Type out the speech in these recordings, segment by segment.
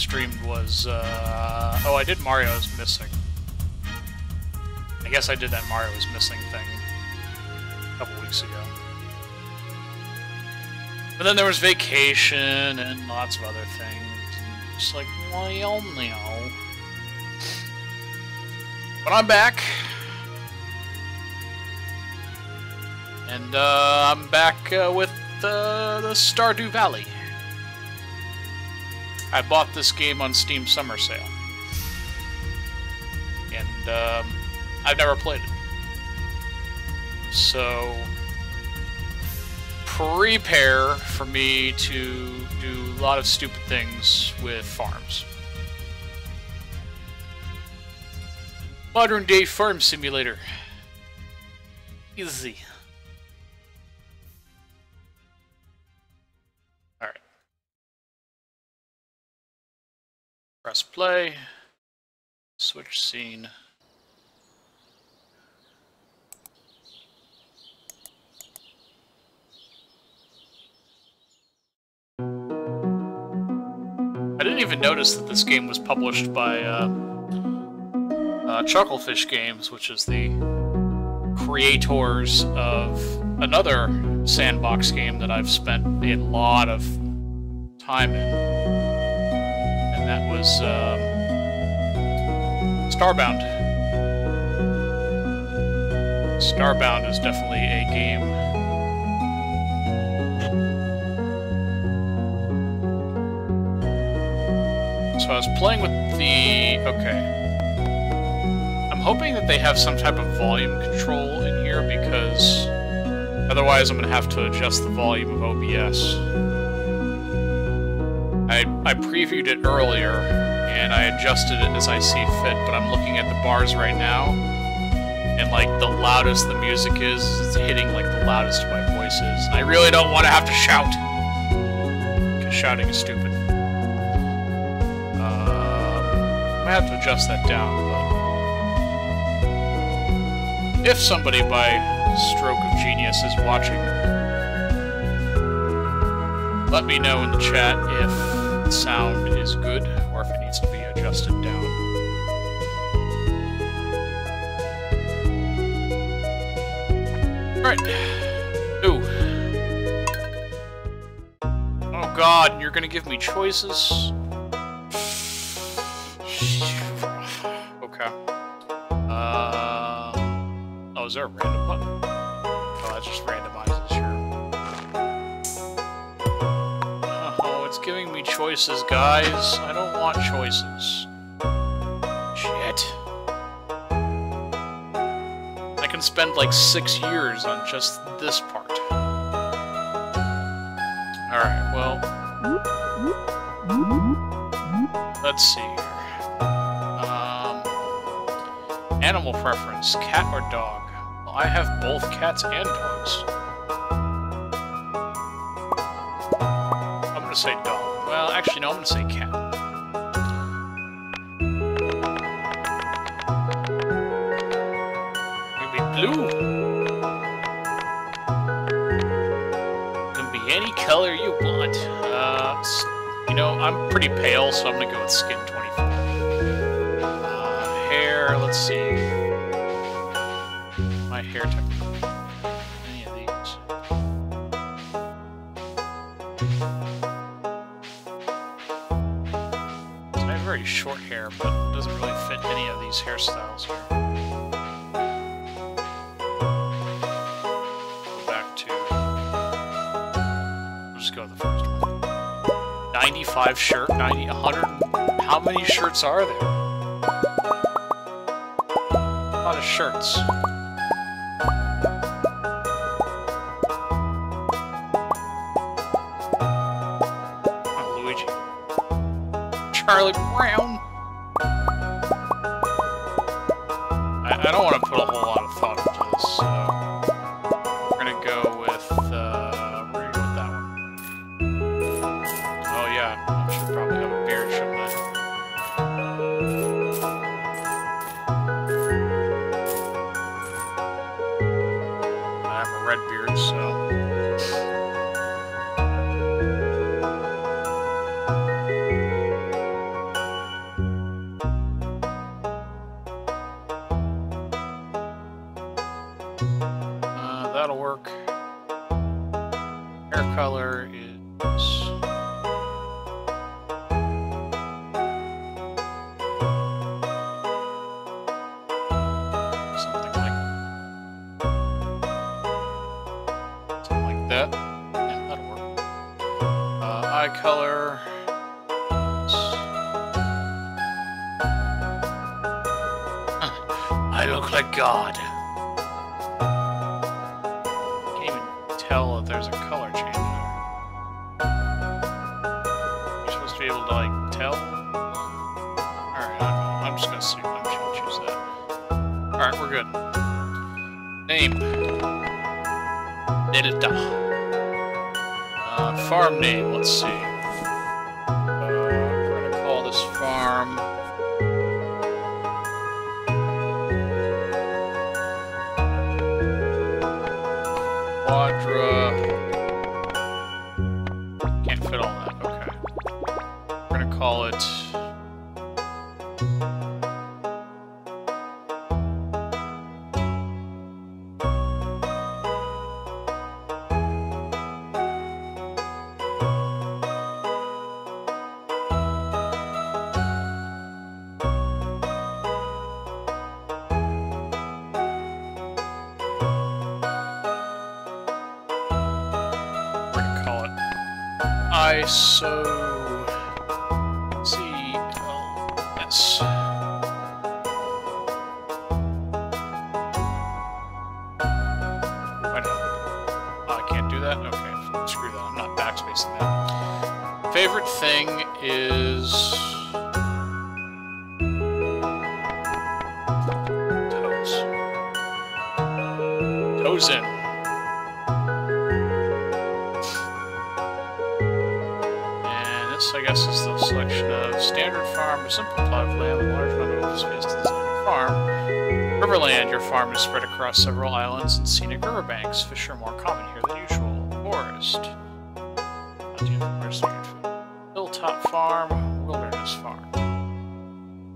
streamed was, uh... Oh, I did Mario's Missing. I guess I did that Mario's Missing thing a couple weeks ago. But then there was vacation and lots of other things. Just like, well, no. But I'm back. And uh, I'm back uh, with uh, the Stardew Valley. I bought this game on Steam Summer Sale. And um, I've never played it. So prepare for me to do a lot of stupid things with farms. Modern day farm simulator. Easy. Press play. Switch scene. I didn't even notice that this game was published by uh, uh, Chucklefish Games, which is the creators of another sandbox game that I've spent a lot of time in, was um, Starbound. Starbound is definitely a game So I was playing with the... okay. I'm hoping that they have some type of volume control in here because otherwise I'm going to have to adjust the volume of OBS. Previewed it earlier and I adjusted it as I see fit, but I'm looking at the bars right now and like the loudest the music is, it's hitting like the loudest my voice is. I really don't want to have to shout because shouting is stupid. Uh, I have to adjust that down, but if somebody by stroke of genius is watching, let me know in the chat if the sound is good or if it needs to be adjusted down. Alright. Ooh. Oh god, you're gonna give me choices? Choices, guys. I don't want choices. Shit. I can spend like six years on just this part. Alright, well... Let's see. Um, animal preference, cat or dog? Well, I have both cats and dogs. I'm gonna say dog. Well, actually, no, I'm gonna say cat. Maybe blue. Can be any color you want. Uh, you know, I'm pretty pale, so I'm gonna go with skin 24. Uh, hair, let's see. hair, but it doesn't really fit any of these hairstyles here. go the first one. 95 shirt, 90, 100. How many shirts are there? A lot of shirts. Luigi. Charlie Brown. I look like God. Can't even tell if there's a color change. You're supposed to be able to like tell. Alright, I'm, I'm just gonna see. I'm gonna choose that. Alright, we're good. Name. Nedida. Farm name, let's see. ISO CLS. Spread across several islands and scenic riverbanks. Fish are more common here than usual. Forest. Hilltop farm, wilderness farm.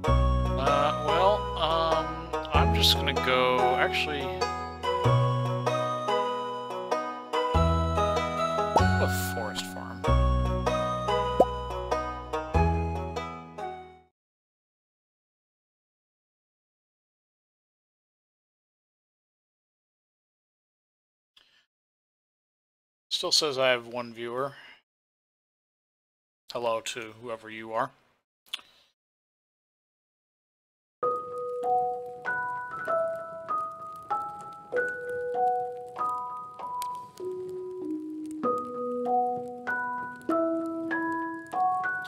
Uh, well, um, I'm just gonna go, actually... Still says I have one viewer. Hello to whoever you are.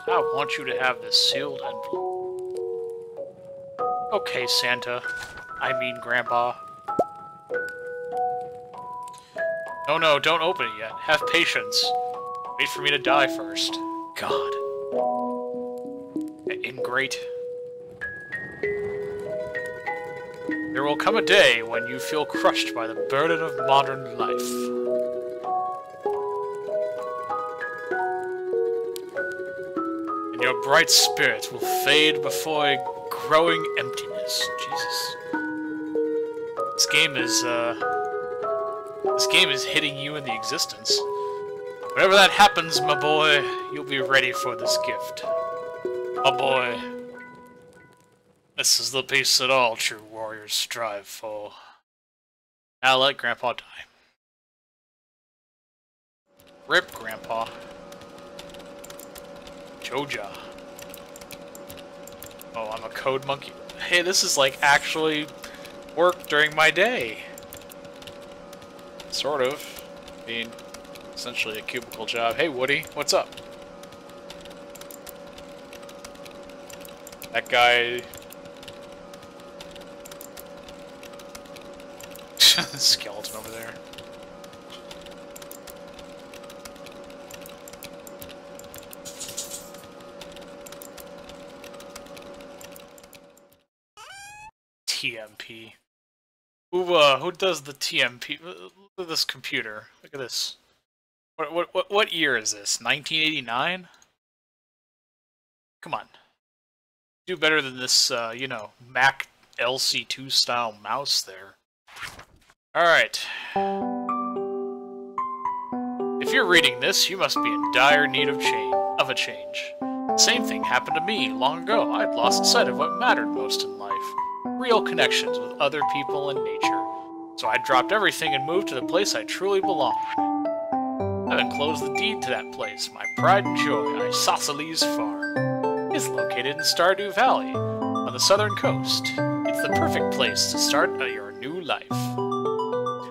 I want you to have this sealed envelope. Okay, Santa. I mean, Grandpa. No, no, don't open it yet. Have patience. Wait for me to die first. God. Ingrate. There will come a day when you feel crushed by the burden of modern life. And your bright spirit will fade before a growing emptiness. Jesus. This game is, uh... This game is hitting you in the existence. Whenever that happens, my boy, you'll be ready for this gift. My boy. This is the peace that all true warriors strive for. Now let Grandpa die. Rip, Grandpa. Joja. Oh, I'm a code monkey. Hey, this is like actually work during my day. Sort of. Being essentially a cubicle job. Hey, Woody, what's up? That guy... Skeleton over there. TMP. Who uh who does the TMP? Look at this computer. Look at this. What what what what year is this? 1989? Come on. Do better than this uh, you know, Mac LC2 style mouse there. All right. If you're reading this, you must be in dire need of change of a change. Same thing happened to me long ago. I'd lost sight of what mattered most in life real connections with other people and nature. So I dropped everything and moved to the place I truly belong. I've enclosed the deed to that place, my pride and joy, Isosceles Farm. It's located in Stardew Valley, on the southern coast. It's the perfect place to start your new life.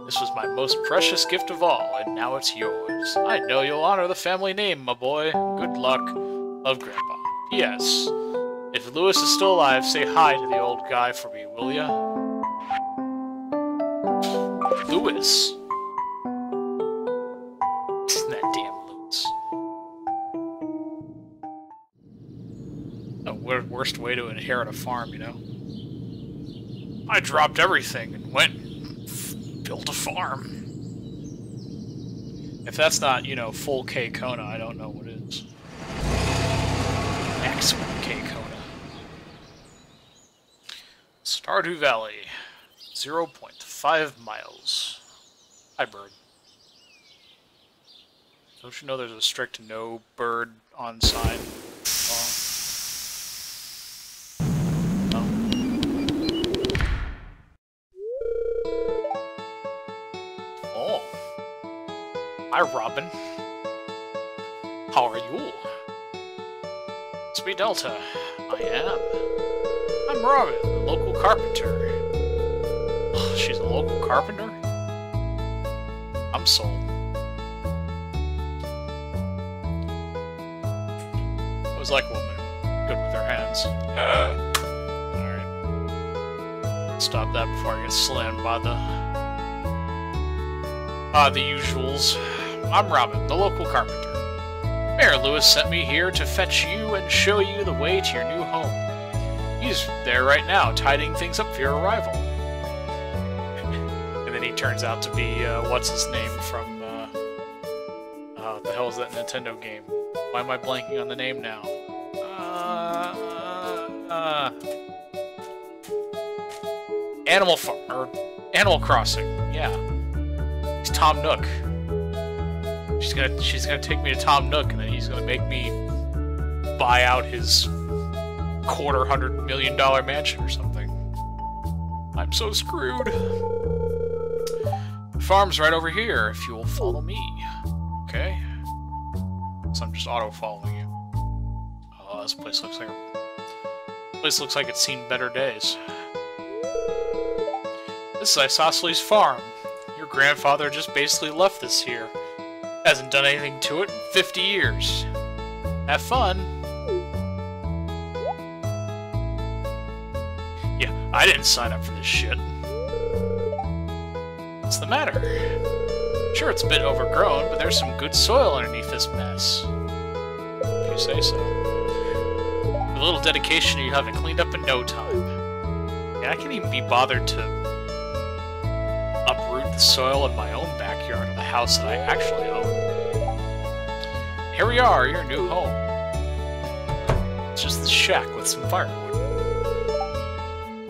This was my most precious gift of all, and now it's yours. I know you'll honor the family name, my boy. Good luck. Love, Grandpa. P.S. If Lewis is still alive, say hi to the old guy for me, will ya? Lewis. That damn Lewis? The worst way to inherit a farm, you know? I dropped everything and went and built a farm. If that's not, you know, full K Kona, I don't know what is. Maximum K Kona. Stardew Valley, 0.5 miles. Hi, bird. Don't you know there's a strict no bird on sign? Oh. oh. Hi, Robin. How are you? Speed Delta. I am. I'm Robin, the local carpenter. She's a local carpenter? I'm sold. I was like a woman, good with her hands. Alright. Stop that before I get slammed by the... Uh, the usuals. I'm Robin, the local carpenter. Mayor Lewis sent me here to fetch you and show you the way to your new home. He's there right now, tidying things up for your arrival. Turns out to be, uh, what's his name from, uh, uh, the hell is that Nintendo game? Why am I blanking on the name now? Uh, uh, Animal Farm, or Animal Crossing, yeah. It's Tom Nook. She's gonna, she's gonna take me to Tom Nook, and then he's gonna make me buy out his quarter hundred million dollar mansion or something. I'm so screwed. Farm's right over here, if you'll follow me. Okay? So I'm just auto-following you. Oh, this place looks like. This place looks like it's seen better days. This is Isosceles Farm. Your grandfather just basically left this here. Hasn't done anything to it in 50 years. Have fun. Yeah, I didn't sign up for this shit. What's the matter? Sure, it's a bit overgrown, but there's some good soil underneath this mess. If you say so. With a little dedication, you have it cleaned up in no time. And I can't even be bothered to uproot the soil in my own backyard of the house that I actually own. Here we are, your new home. It's just the shack with some firewood.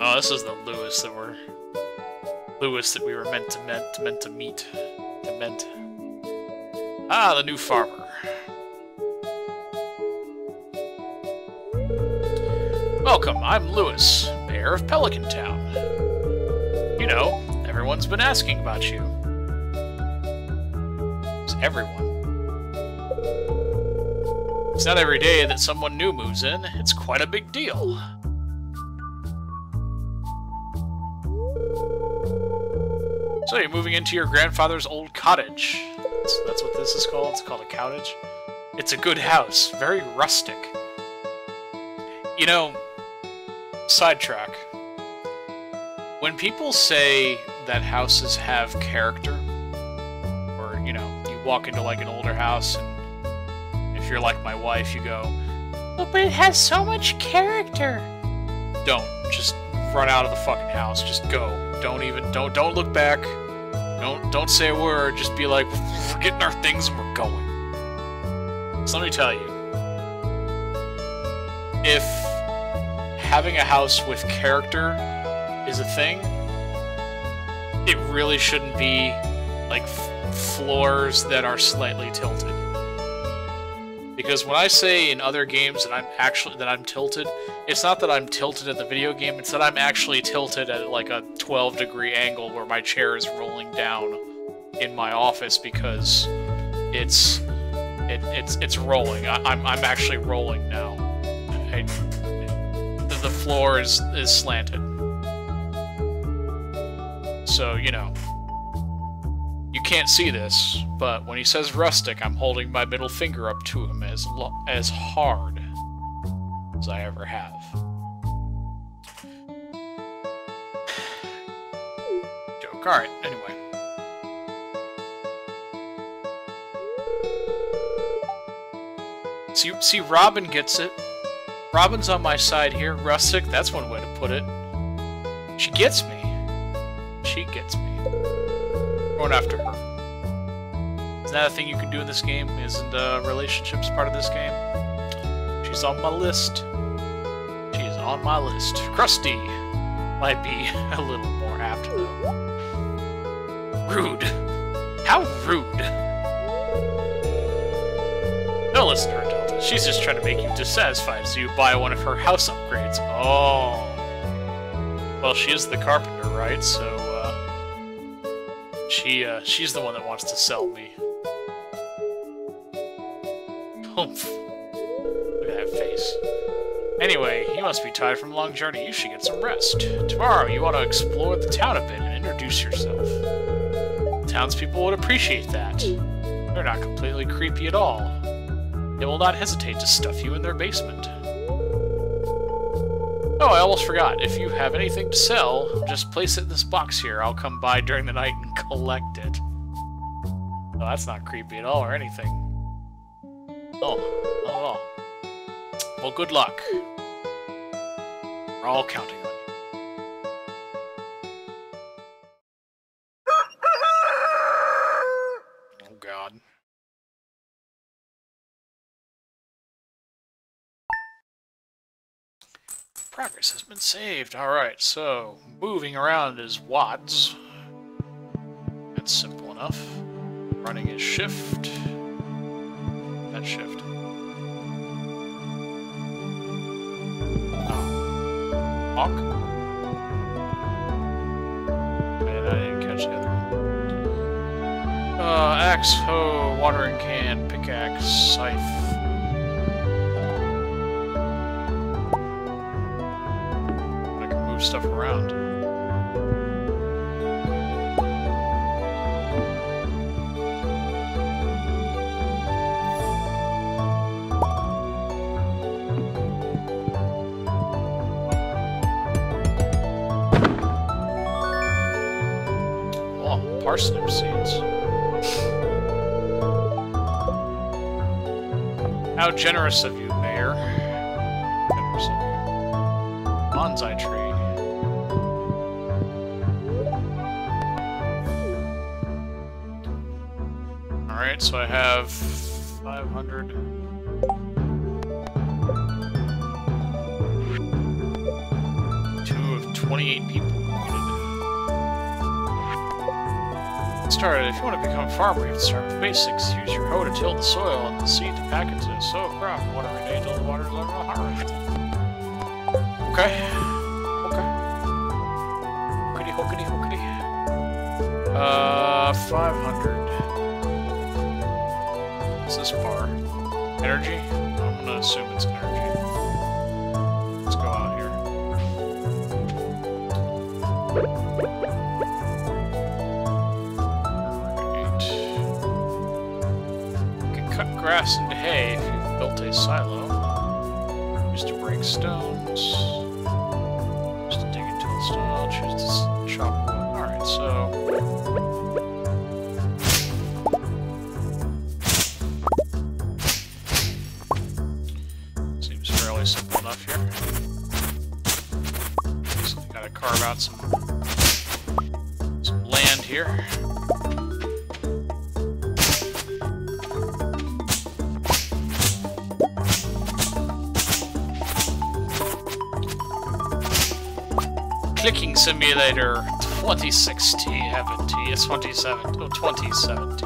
Oh, this is the Lewis that Lewis that we were meant to meant meant to meet. To meant. Ah, the new farmer. Welcome, I'm Lewis, mayor of Pelican Town. You know, everyone's been asking about you. It's everyone. It's not every day that someone new moves in. It's quite a big deal. So you're moving into your grandfather's old cottage. That's, what this is called. It's called a cottage. It's a good house, very rustic. You know, sidetrack. When people say that houses have character, or, you know, you walk into like an older house and if you're like my wife, you go, oh, but it has so much character. Don't. Just run out of the fucking house. Just go. Don't even, don't, don't look back. Don't, don't say a word. Just be like, we're getting our things and we're going. So let me tell you. If having a house with character is a thing, it really shouldn't be like floors that are slightly tilted. Because when I say in other games that I'm actually that I'm tilted, it's not that I'm tilted at the video game, it's that I'm actually tilted at like a 12 degree angle where my chair is rolling down in my office because it's it, it's it's rolling. I, am I'm, I'm actually rolling now. I, the, the floor is is slanted. So, you know, you can't see this, but when he says rustic, I'm holding my middle finger up to him as as hard as I ever have. Joke. Alright, anyway. See, see, Robin gets it. Robin's on my side here. Rustic, that's one way to put it. She gets me. She gets me. Going after her. Is that a thing you can do in this game? Isn't uh, relationships part of this game? She's on my list. She's on my list. Crusty might be a little more apt, though. Rude. How rude. Don't listen to her, Delta. She's just trying to make you dissatisfied so you buy one of her house upgrades. Oh. Well, she is the carpenter, right? So, she, uh, she's the one that wants to sell me. Humph. Look at that face. Anyway, you must be tired from a long journey. You should get some rest. Tomorrow, you want to explore the town a bit and introduce yourself. Townspeople would appreciate that. They're not completely creepy at all. They will not hesitate to stuff you in their basement. Oh, I almost forgot. If you have anything to sell, just place it in this box here. I'll come by during the night and collect it. Oh, that's not creepy at all or anything. Oh, not at all. Well, good luck. We're all counting Progress has been saved. Alright, so moving around is WASD. That's simple enough. Running is shift. That's shift. Oh. Hawk. And I didn't catch the other one. Uh, axe, hoe, watering can, pickaxe, scythe. Stuff around. Oh, parsnip seeds. How generous of you, Mayor. Bonsai tree. So I have 500. Two of 28 people Started. If you want to become a farmer, you have to start with basics. Use your hoe to till the soil and the seed to pack it to sow a crop. Water every day until the water is level harvest. Okay. Uh, 500 this bar? Energy? I'm gonna assume it's energy. Let's go out here. Eight. You can cut grass into hay if you've built a silo. Used to break stones. 27, oh, or 2017.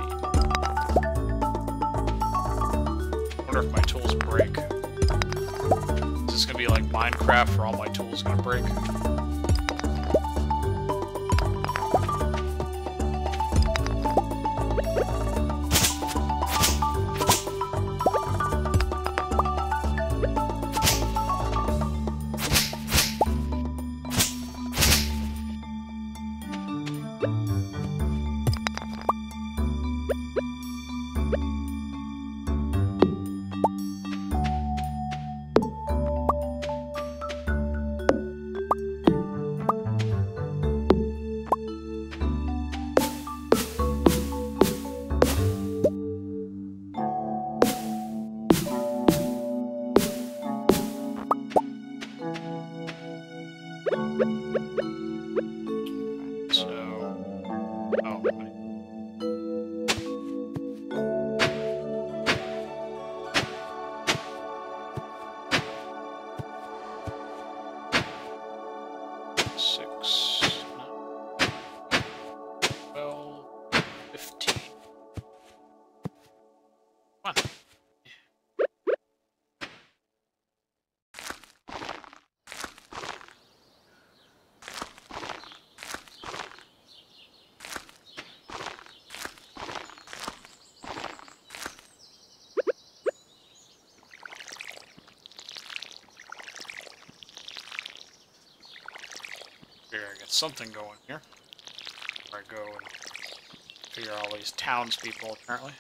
get something going here. Before I go and figure all these townspeople, apparently.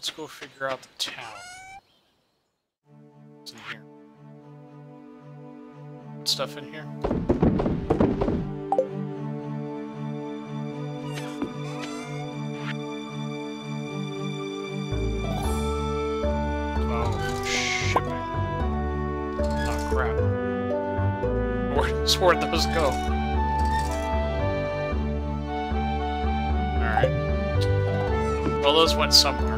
let's go figure out the town. What's in here? Stuff in here? Oh, shipping. Oh, crap. Where those go? Well, those went somewhere.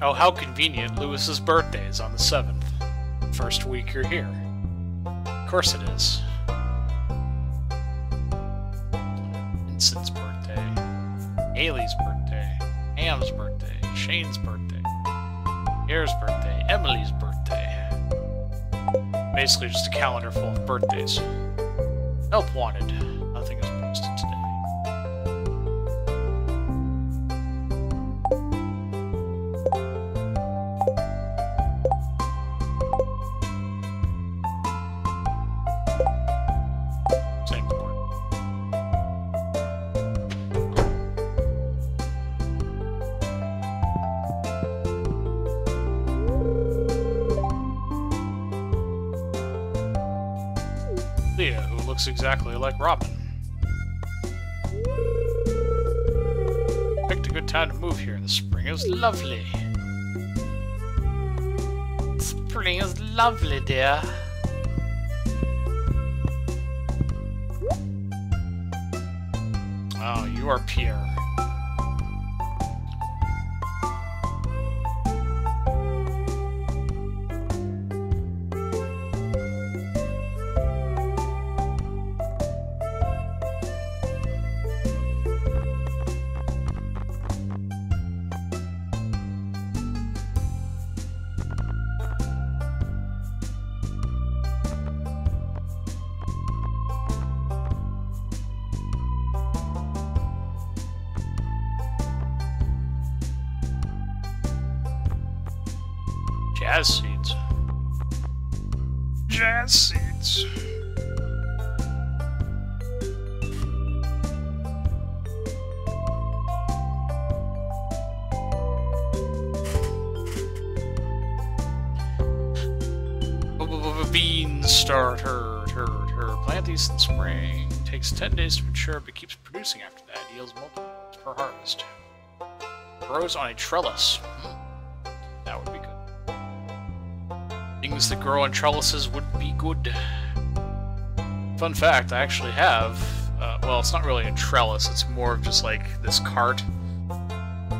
Oh, how convenient. Lewis's birthday is on the 7th. First week you're here. Of course it is. Vincent's birthday. Haley's birthday. Ham's birthday. Shane's birthday. Pierre's birthday. Emily's birthday. Basically just a calendar full of birthdays. Help wanted. Like Robin. Picked a good time to move here. The spring is lovely. Spring is lovely, dear. Oh, you are Pierre. Bean starter, her, her. Plant these in spring. Takes 10 days to mature, but keeps producing after that. Yields multiple per harvest. Grows on a trellis. Hmm. That would be good. Things that grow on trellises would be good. Fun fact, I actually have, uh, well, it's not really a trellis, it's more of just like this cart.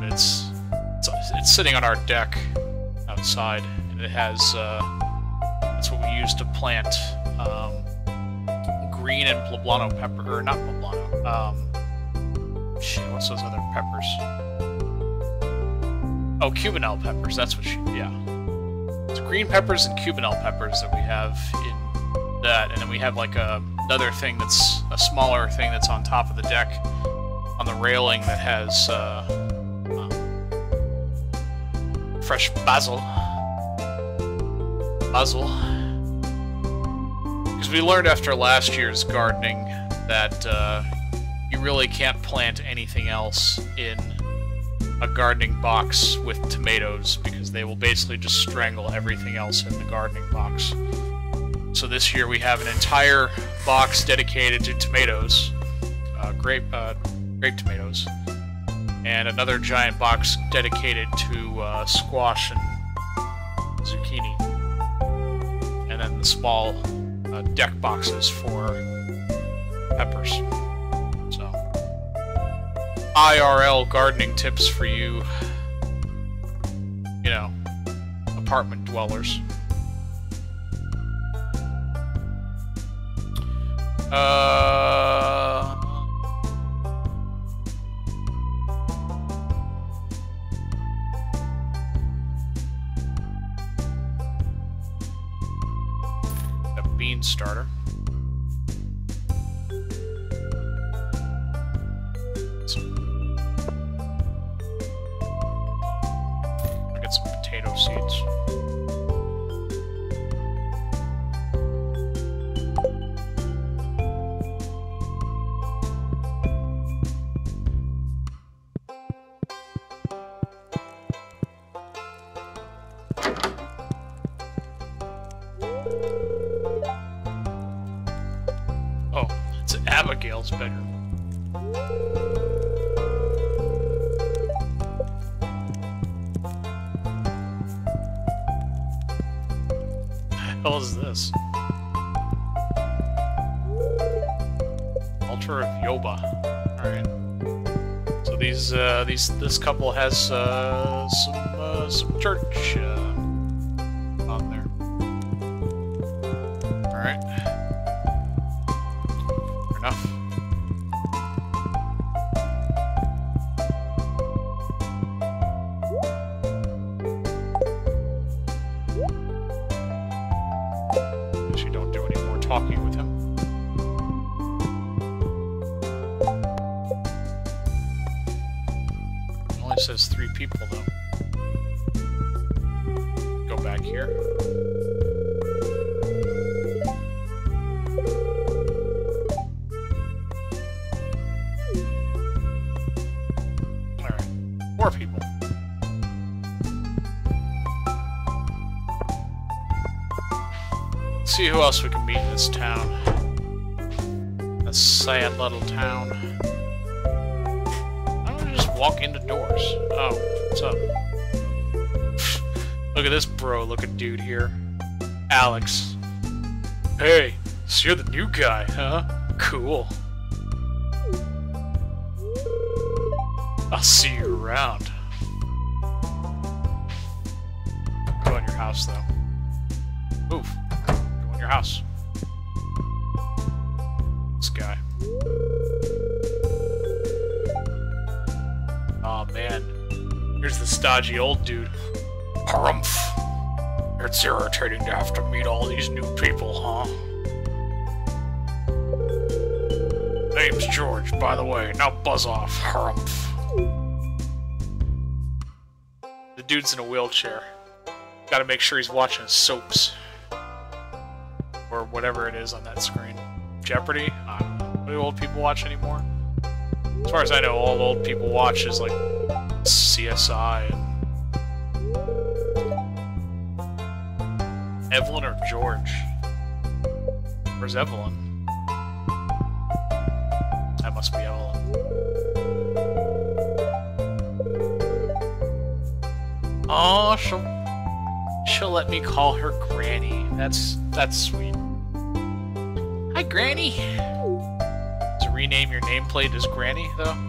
It's, it's, it's sitting on our deck outside, and it has, uh, that's what we use to plant, um, green and poblano pepper, or not poblano, um, shit, what's those other peppers? Oh, cubanelle peppers, that's what she, yeah. It's green peppers and cubanelle peppers that we have in that, and then we have like a, another thing that's a smaller thing that's on top of the deck on the railing that has uh, um, fresh basil. Basil. Because we learned after last year's gardening that uh, you really can't plant anything else in a gardening box with tomatoes because they will basically just strangle everything else in the gardening box. So this year we have an entire box dedicated to tomatoes, uh, grape uh, grape tomatoes, and another giant box dedicated to uh, squash and zucchini, and then the small uh, deck boxes for peppers. So IRL gardening tips for you, you know, apartment dwellers. Uh... Bean starter. Uh, these, this couple has, uh, some, uh, uh, some church this town. A sad little town. I'm gonna just walk into doors? Oh, what's up? Look at this bro looking dude here. Alex. Hey, so you're the new guy, huh? Cool. I'll see you around. Go in your house, though. Move. Go in your house. Stodgy old dude. Harumph. It's irritating to have to meet all these new people, huh? Name's George, by the way. Now buzz off, Harumph. The dude's in a wheelchair. Gotta make sure he's watching soaps. Or whatever it is on that screen. Jeopardy? I don't know. Do old people watch anymore? As far as I know, all old people watch is like CSI and Evelyn or George? Where's Evelyn? That must be Evelyn. Oh, she'll she'll let me call her Granny. That's that's sweet. Hi, Granny. To rename your nameplate as Granny, though.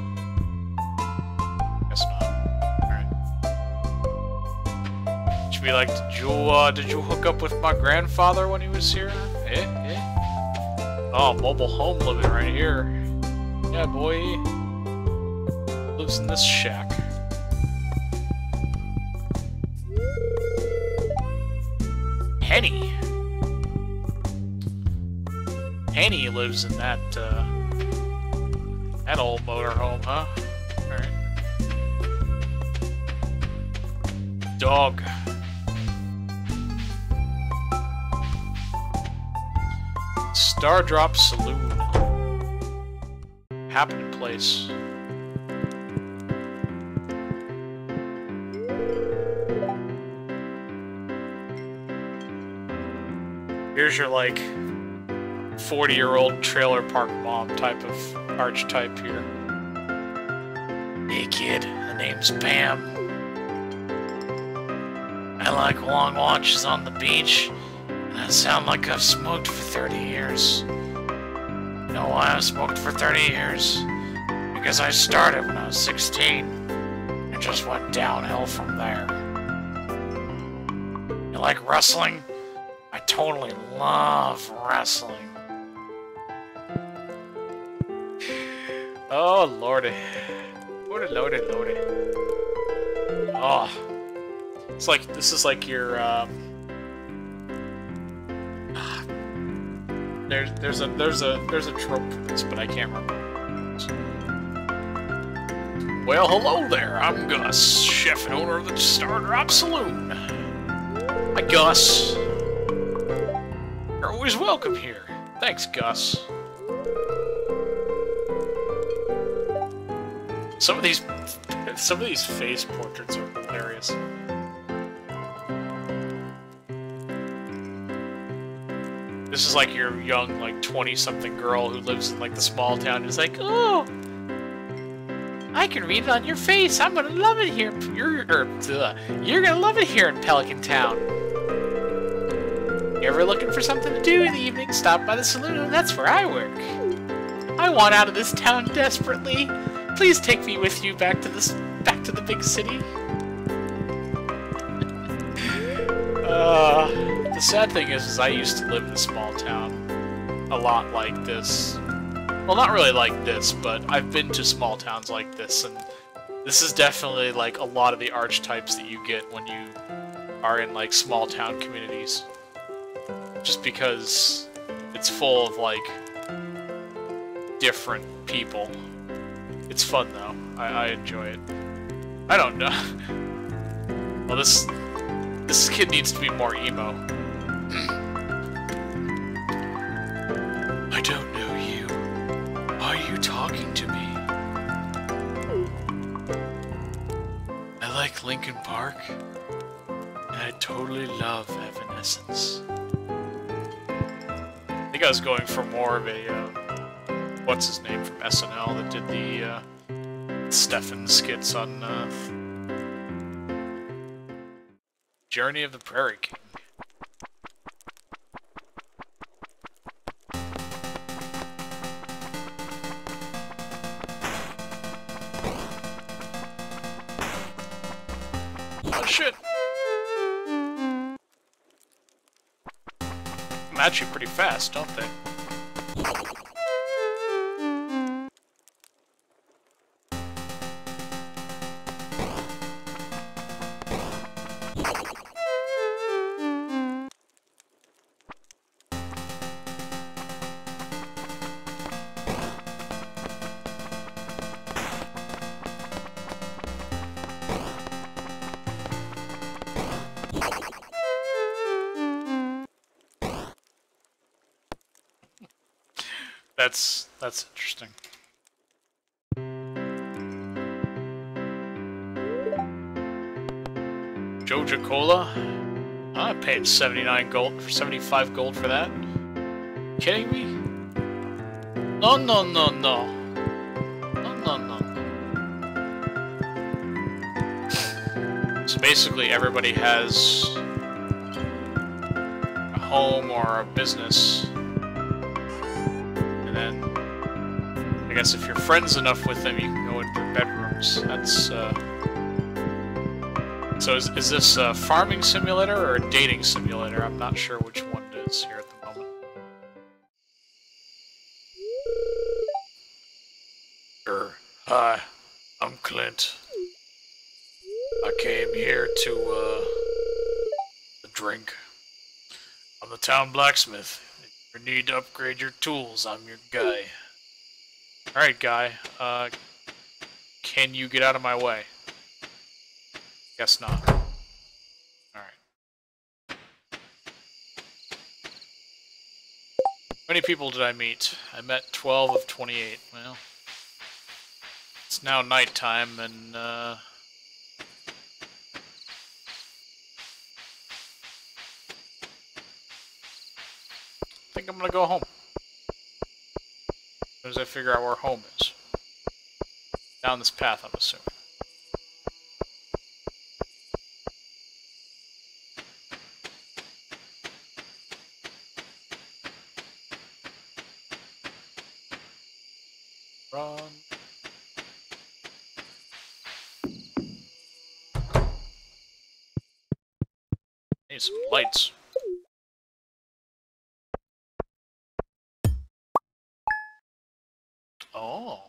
Be like, did you uh, did you hook up with my grandfather when he was here? Eh, eh. Oh, mobile home living right here. Yeah, boy. Lives in this shack. Penny. Penny lives in that, uh, that old motorhome, huh? Alright. Dog. Stardrop Saloon. Happening place. Here's your, like, 40 year old trailer park mom type of archetype here. Hey kid, the name's Pam. I like long watches on the beach, I sound like I've smoked for 30 years. You know why I've smoked for 30 years? Because I started when I was 16, and just went downhill from there. You like wrestling? I totally love wrestling. Oh, lordy. Lordy, lordy, lordy. Oh. It's like, this is like your, um... There's, there's a, there's a, there's a trope for this, but I can't remember. Well, hello there. I'm Gus, chef and owner of the Stardrop Saloon. Hi, Gus. You're always welcome here. Thanks, Gus. Some of these, some of these face portraits are hilarious. This is like your young, like twenty-something girl who lives in like the small town. And is like, oh, I can read it on your face. I'm gonna love it here. You're, er, you're gonna love it here in Pelican Town. You ever looking for something to do in the evening? Stop by the saloon. That's where I work. I want out of this town desperately. Please take me with you back to this back to the big city. Uh, the sad thing is, is I used to live in a small town, a lot like this. Well, not really like this, but I've been to small towns like this, and this is definitely like a lot of the archetypes that you get when you are in like small town communities. Just because it's full of like different people. It's fun though. I, I enjoy it. I don't know. well, this this kid needs to be more emo. I don't know you. Are you talking to me? I like Linkin Park, and I totally love Evanescence. I think I was going for more of a, uh, what's his name from SNL that did the, uh, Stefon skits on, uh, Journey of the Prairie King. Match you pretty fast, don't they? 79 gold for 75 gold for that. Kidding me? No no no no. No no no. So basically everybody has a home or a business And then, I guess if you're friends enough with them, you can go into their bedrooms. That's, uh... So is, is this a farming simulator or a dating simulator? I'm not sure which one it is here at the moment. Sure. Hi, I'm Clint. I came here to, uh... A drink. I'm the town blacksmith. If you need to upgrade your tools, I'm your guy. Alright, guy. Uh, can you get out of my way? Guess not. Alright. How many people did I meet? I met 12 of 28. Well, it's now nighttime, and, uh... I think I'm gonna go home as I figure out where home is. Down this path, I'm assuming. Lights. Oh,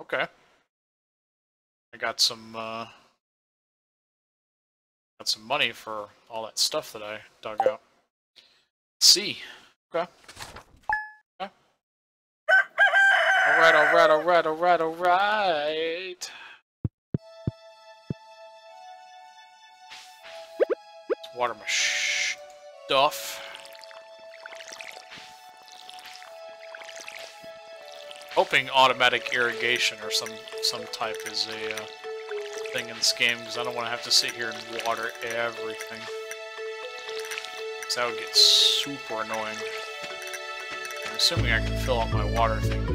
okay. I got some, uh, got some money for all that stuff that I dug out. Let's see. Okay. Okay. Alright, alright, alright, alright, alright. Water my stuff. hoping automatic irrigation or some some type is a uh, thing in this game because I don't want to have to sit here and water everything. Because that would get super annoying. I'm assuming I can fill up my water thing.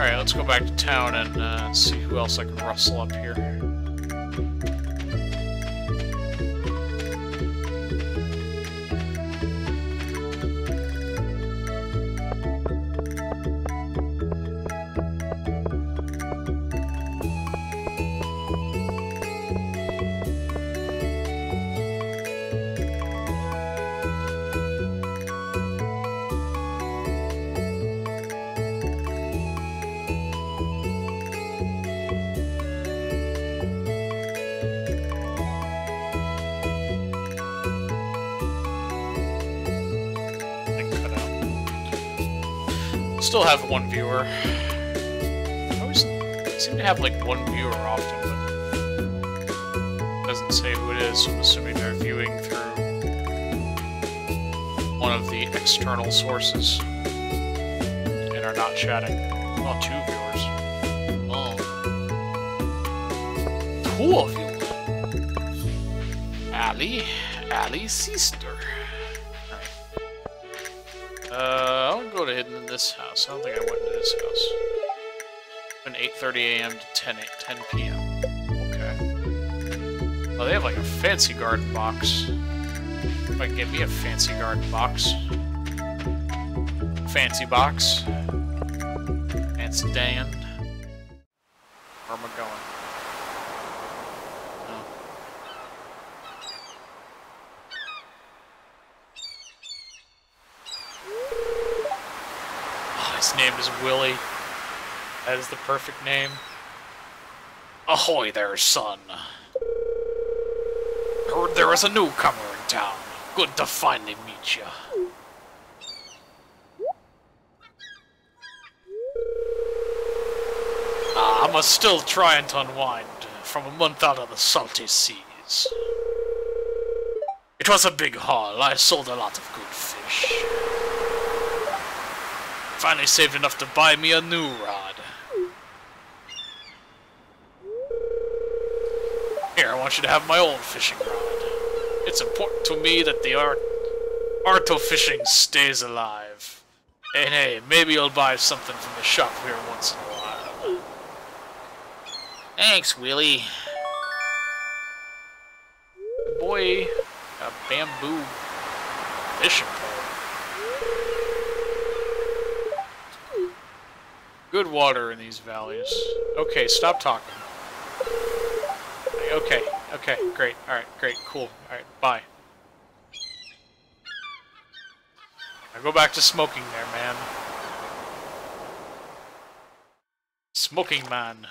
Alright, let's go back to town and uh, see who else I can rustle up here. Still have one viewer. I always seem to have like one viewer often, but doesn't say who it is, so I'm assuming they're viewing through one of the external sources and are not chatting. Oh, two viewers. Oh. Two of you. Ali, Ali's sister. 8.30 a.m. to 10, 10 p.m. Okay. Oh, they have like a fancy garden box. If I can get me a fancy garden box. Fancy box. Fancy Dan. Where am I going? Oh. Oh, his name is Willy. That is the perfect name. Ahoy there, son. Heard there is a newcomer in town. Good to finally meet you. Ah, I must still trying to unwind from a month out of the salty seas. It was a big haul. I sold a lot of good fish. Finally saved enough to buy me a new rod. Here, I want you to have my old fishing rod. It's important to me that the art art of fishing stays alive. And hey, maybe you'll buy something from the shop here once in a while. Thanks, Willy. Boy, a bamboo fishing pole. Good water in these valleys. Okay, stop talking. Okay, okay, great. Alright, great, cool. Alright, bye. Now go back to smoking there, man. Smoking man.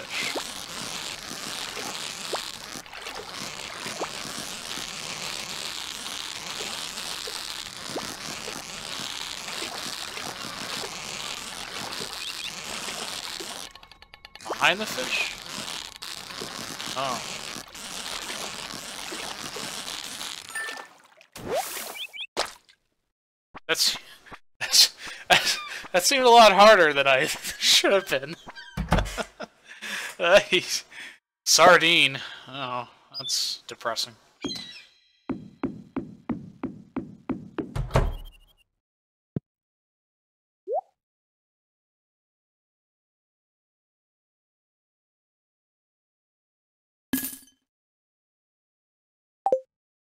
Fish. Behind the fish? Oh. That's, that's, that's that seemed a lot harder than I should have been. Sardine. Oh, that's depressing.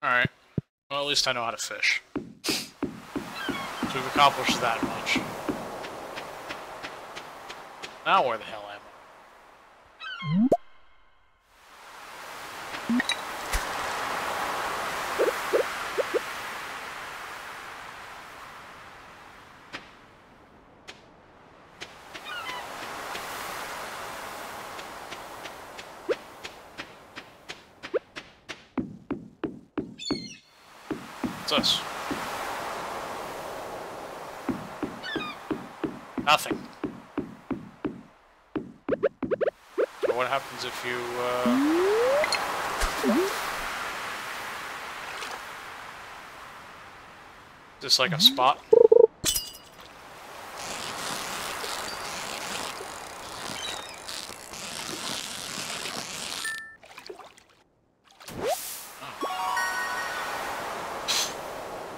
Alright. Well, at least I know how to fish. So we've accomplished that much. Now where the hell am if you, uh... Just like a spot?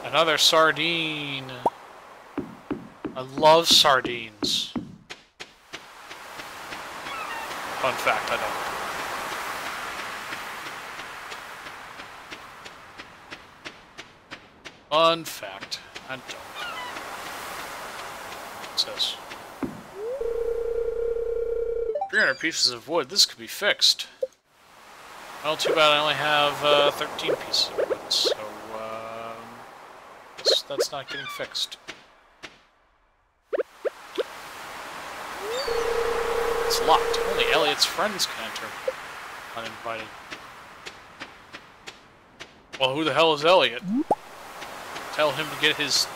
Another sardine. I love sardines. fun fact, I know. Fun fact, I don't. What's this? 300 pieces of wood. This could be fixed. Well, too bad I only have uh, 13 pieces of wood, so um, that's, that's not getting fixed. Locked. Only Elliott's friends can enter. Uninvited. Well, who the hell is Elliot? Tell him to get his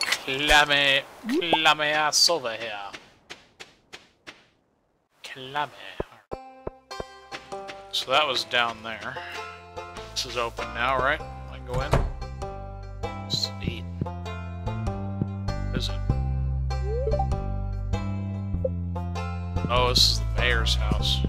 clammy, clame ass over here. Clame. So that was down there. This is open now, right? I can go in. Oh, this is the mayor's house.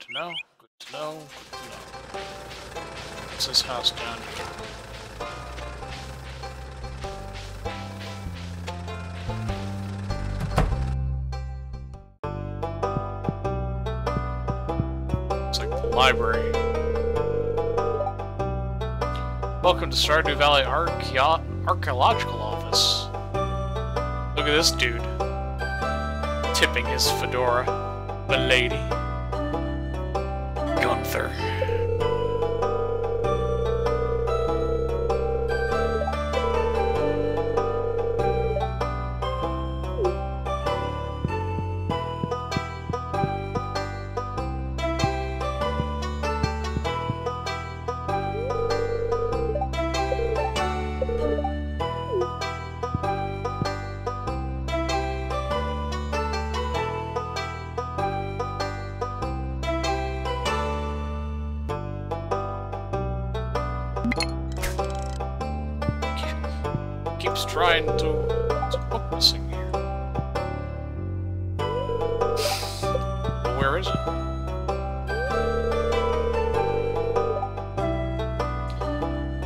Good to know, good to know, good to know. What's this house down here? It's like the library. Welcome to Stardew Valley Archeo Archaeological Office. Look at this dude tipping his fedora. The lady. Gunther. Keeps trying to. What's missing here? Where is it?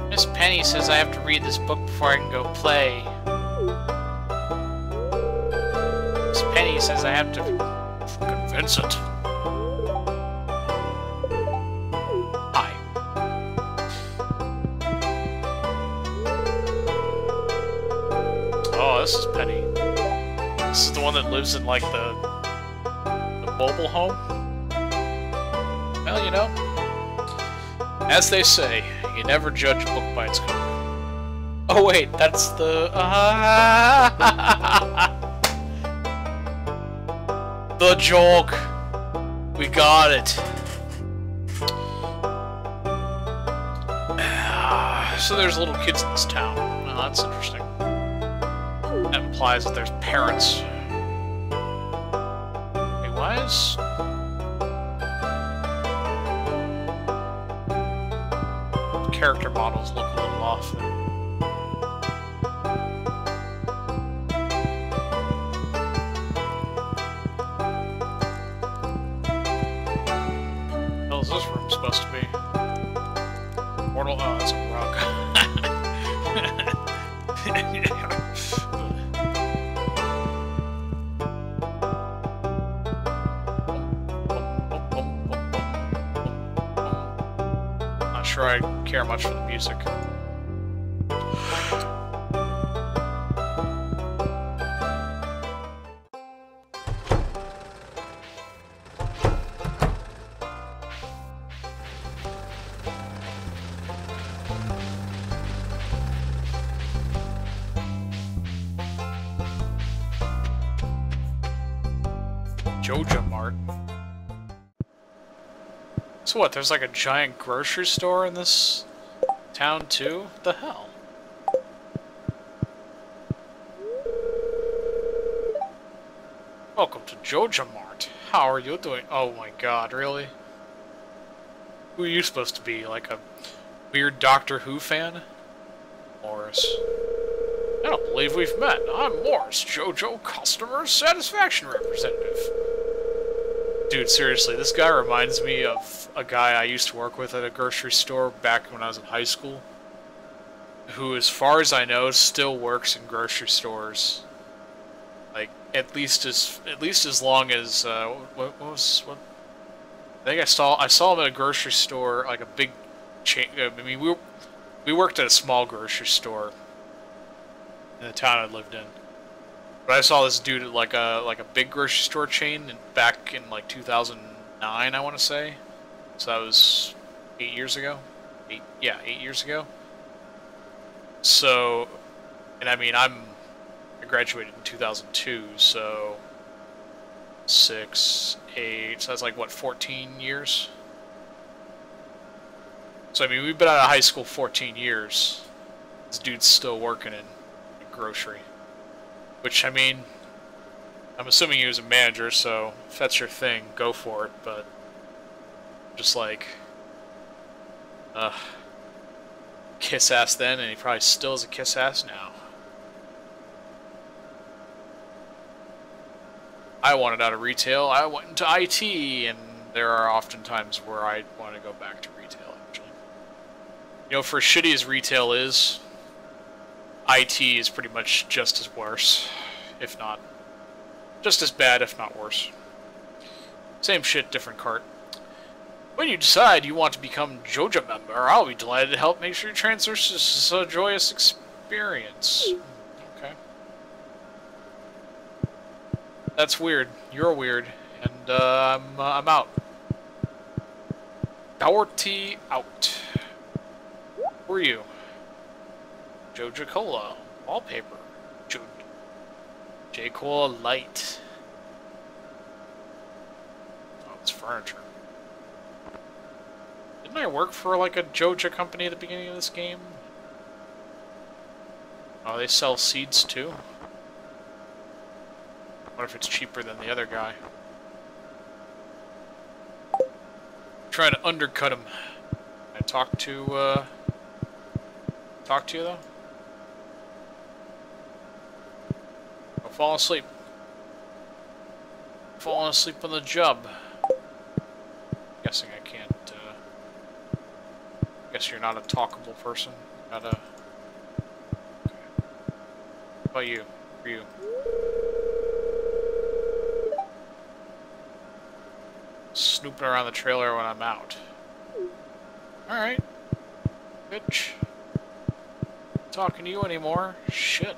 Miss Penny says I have to read this book before I can go play. Miss Penny says I have to convince it. Lives in like the the mobile home. Well, you know, as they say, you never judge a book by its cover. Oh wait, that's the Uh, the joke. We got it. So there's little kids in this town. Oh, that's interesting. That implies that there's parents. Character models look a little care much for the music. Joja Mart. So what, there's like a giant grocery store in this town too? The hell? Welcome to Joja Mart. How are you doing? Oh my god, really? Who are you supposed to be? Like a weird Doctor Who fan? Morris. I don't believe we've met. I'm Morris, Joja Customer Satisfaction Representative. Dude, seriously, this guy reminds me of a guy I used to work with at a grocery store back when I was in high school. Who, as far as I know, still works in grocery stores. Like, at least as at least as long as uh, what, what was what? I think I saw I saw him at a grocery store, like a big chain. I mean, we we worked at a small grocery store in the town I lived in. But I saw this dude at like a like a big grocery store chain back in like 2009, I want to say. So that was eight years ago. Eight, yeah, eight years ago. So, and I mean, I'm I graduated in 2002, so six, eight. So that's like what, 14 years. So I mean, we've been out of high school 14 years. This dude's still working in, in grocery. Which, I mean, I'm assuming he was a manager, so if that's your thing, go for it, but just like, uh, kiss ass then, and he probably still is a kiss ass now. I wanted out of retail, I went into IT, and there are often times where I want to go back to retail, actually. You know, for as shitty as retail is, IT is pretty much just as worse, if not just as bad, if not worse. Same shit, different cart. When you decide you want to become Joja member, I'll be delighted to help make sure your transfer is a joyous experience. Okay. That's weird. You're weird. And, uh, I'm, uh, I'm out. Doherty out. Who are you? Joja Cola, wallpaper, jo J Cola light. Oh, it's furniture. Didn't I work for like a Joja company at the beginning of this game? Oh, they sell seeds too? What if it's cheaper than the other guy? trying to undercut him. I talk to, uh... Talk to you, though? Fall asleep. Falling asleep on the job. Guessing I can't, uh... Guess you're not a talkable person. Not a... Okay. How about you? For you? Snooping around the trailer when I'm out. Alright. Bitch. Talking to you anymore. Shit.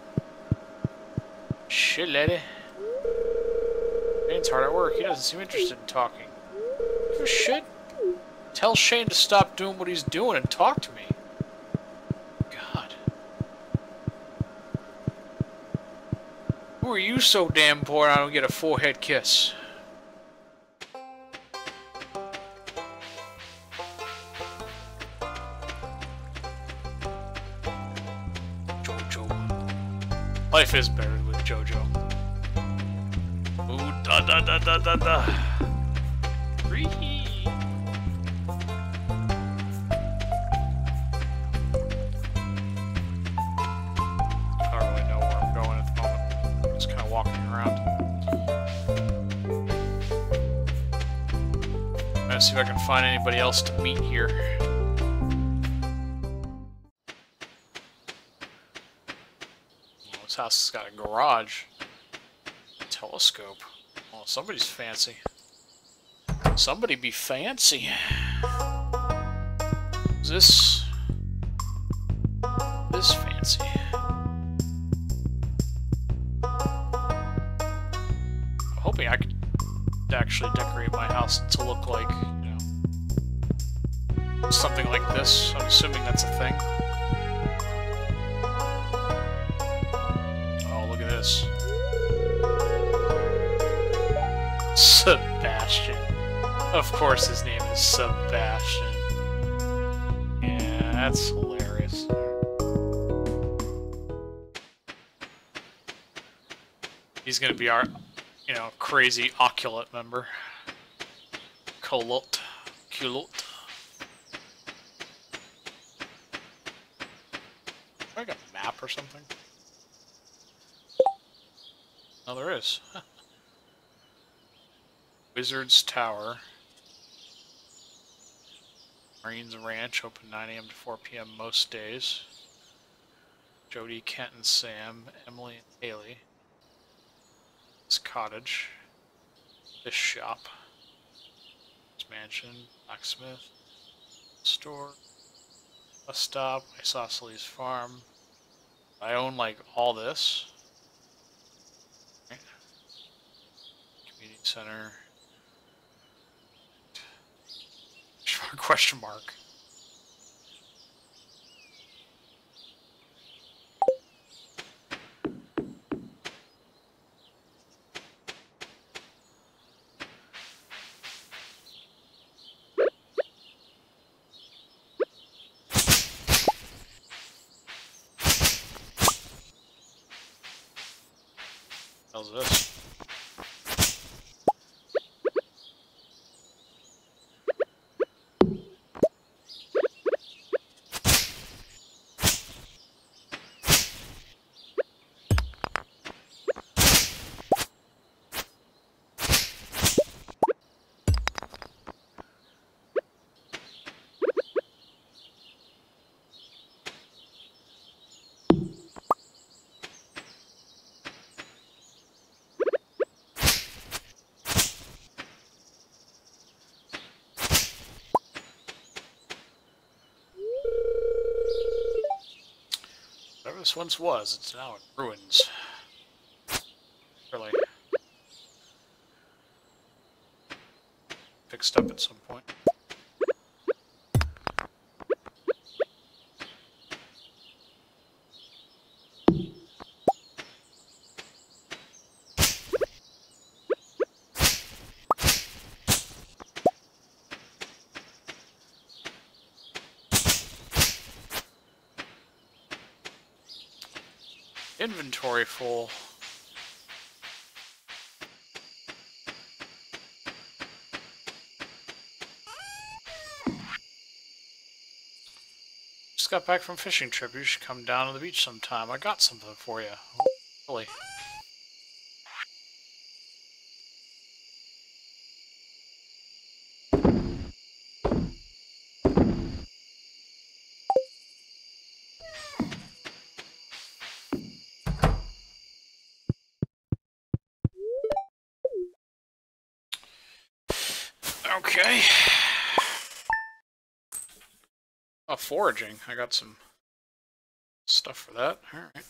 Shit, lady. Shane's hard at work. He doesn't seem interested in talking. Give shit. Tell Shane to stop doing what he's doing and talk to me. God. Who are you so damn poor I don't get a forehead kiss? Life is better da da da da da da. I don't really know where I'm going at the moment. Just kind of walking around. Let's see if I can find anybody else to meet here. Well, this house has got a garage. A Telescope. Somebody's fancy. Somebody be fancy. Is this... This fancy? I'm hoping I could actually decorate my house to look like, you know, something like this. I'm assuming that's a thing. Oh, look at this. Sebastian. Of course his name is Sebastian. Yeah, that's hilarious. He's gonna be our, you know, crazy Oculot member. Colot. Culot. Like a map or something? Oh, there is. Huh. Wizard's Tower. Marnie's Ranch, open 9 a.m. to 4 p.m. most days. Jodi, Kent, and Sam, Emily, and Haley. This cottage. This shop. This mansion. Blacksmith. Store. Bus stop. Isosceles Farm. I own, like, all this. Community center. Question mark. How's this? This once was, it's now in ruins. Really. Fixed up at some point. Just got back from fishing trip. You should come down to the beach sometime. I got something for you. really. Okay. Oh, foraging. I got some stuff for that. Alright.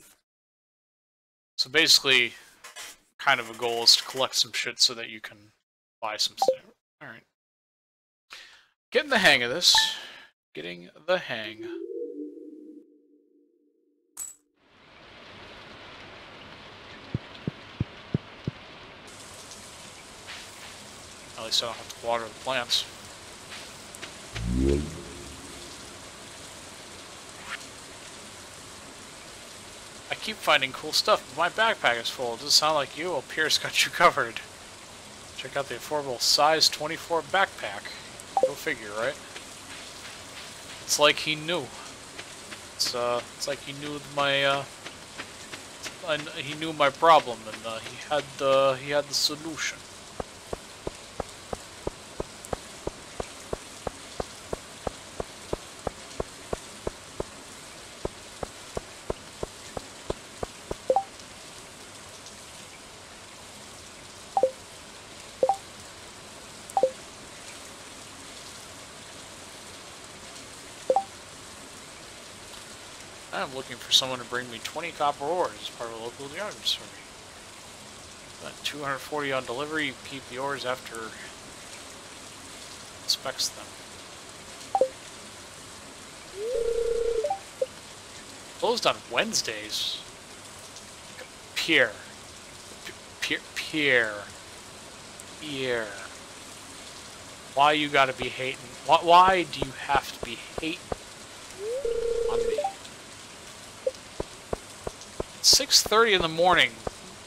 So basically, kind of a goal is to collect some shit so that you can buy some stuff. Alright. Getting the hang of this. Getting the hang. At least I don't have to water the plants. Keep finding cool stuff, but my backpack is full. Does it sound like you? Well, Pierre's got you covered. Check out the affordable size 24 backpack. Go figure, right? It's like he knew. It's uh, it's like he knew my uh, he knew my problem, and uh, he had the he had the solution. I'm looking for someone to bring me 20 copper ores as part of a local geography survey. But 240 on delivery. You keep the ores after inspects them. Closed on Wednesdays. Pier. Pier. Pier. Pier. Why you gotta be hating? Why, why do you have to be hating on me? 6.30 in the morning.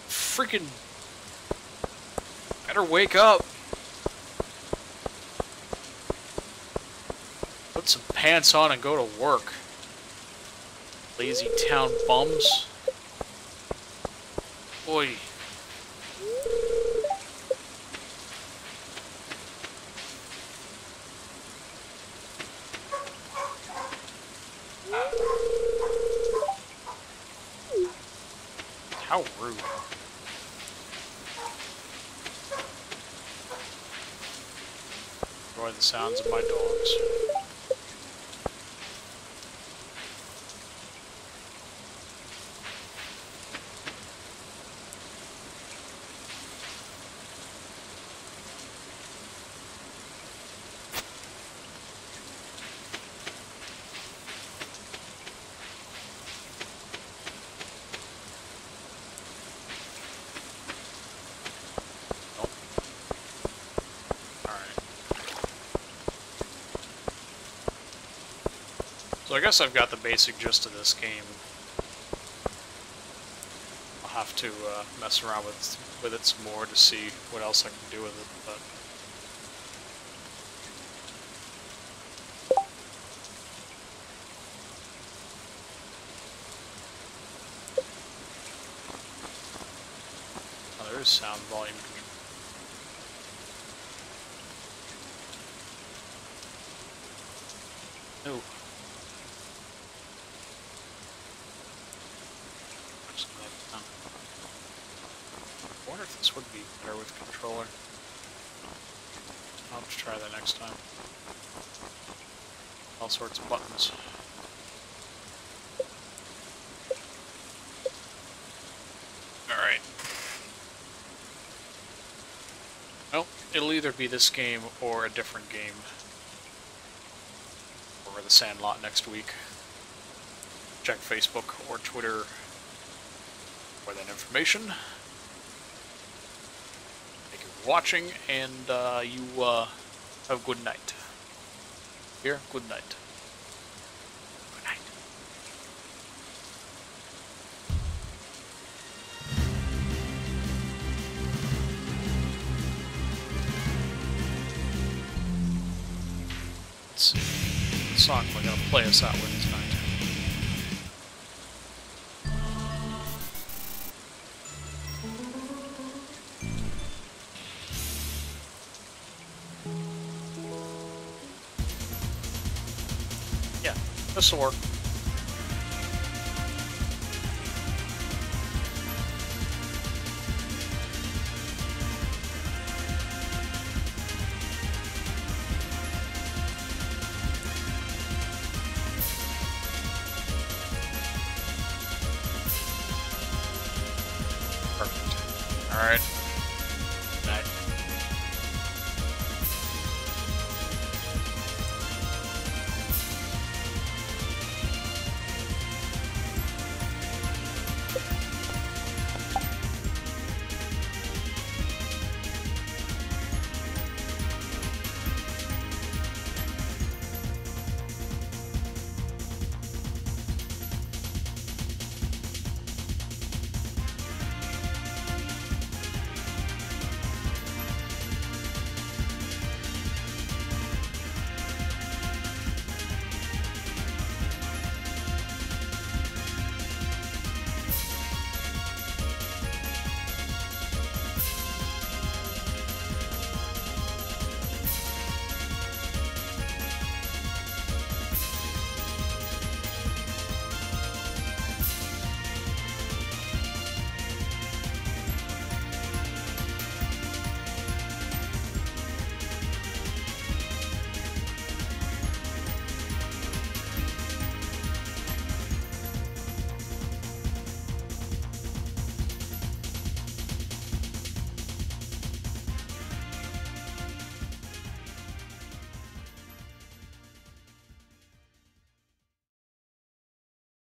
freaking better wake up. Put some pants on and go to work. Lazy town bums. Boy. How rude. Enjoy the sounds of my dogs. I guess I've got the basic gist of this game. I'll have to uh, mess around with with it some more to see what else I can do with it, but... Oh, sound volume control. No. Just gonna have it done. I wonder if this would be better with controller. I'll just try that next time. All sorts of buttons. Alright. Well, it'll either be this game or a different game or the Sandlot next week. Check Facebook or Twitter for that information. Thank you for watching, and uh, you uh, have a good night. Here, good night. See. Song am I gonna play us out with tonight? Yeah, this'll work.